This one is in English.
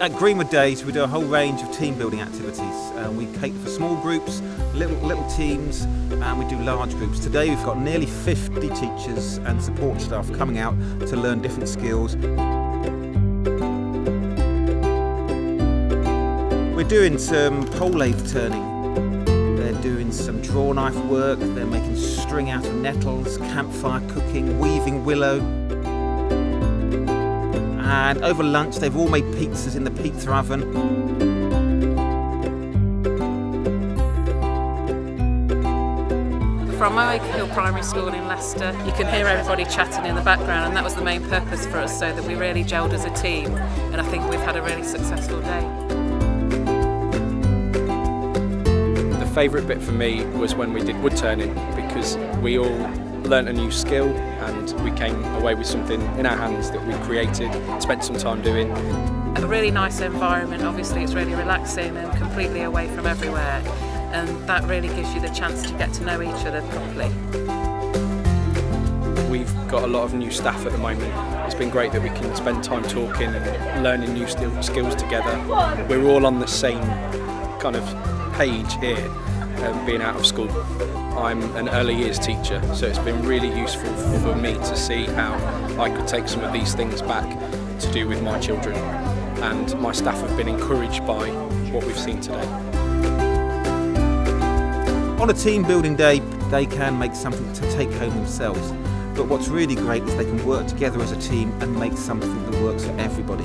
At Greenwood Days, we do a whole range of team building activities. Uh, we cater for small groups, little, little teams, and we do large groups. Today, we've got nearly 50 teachers and support staff coming out to learn different skills. We're doing some pole lathe turning. They're doing some draw knife work, they're making string out of nettles, campfire cooking, weaving willow, and over lunch they've all made pizzas in the pizza oven. From Oak Hill Primary School in Leicester, you can hear everybody chatting in the background and that was the main purpose for us so that we really gelled as a team and I think we've had a really successful day. The favourite bit for me was when we did wood turning because we all learnt a new skill and we came away with something in our hands that we created, spent some time doing. A really nice environment, obviously it's really relaxing and completely away from everywhere and that really gives you the chance to get to know each other properly. We've got a lot of new staff at the moment. It's been great that we can spend time talking and learning new skills together. We're all on the same kind of page here, um, being out of school. I'm an early years teacher, so it's been really useful for me to see how I could take some of these things back to do with my children. And my staff have been encouraged by what we've seen today. On a team building day, they can make something to take home themselves. But what's really great is they can work together as a team and make something that works for everybody.